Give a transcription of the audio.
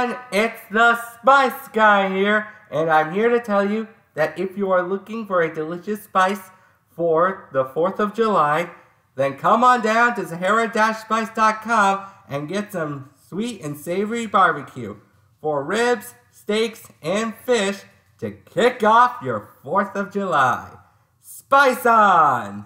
Everyone, it's the Spice Guy here, and I'm here to tell you that if you are looking for a delicious spice for the 4th of July, then come on down to Sahara-Spice.com and get some sweet and savory barbecue for ribs, steaks, and fish to kick off your 4th of July. Spice on!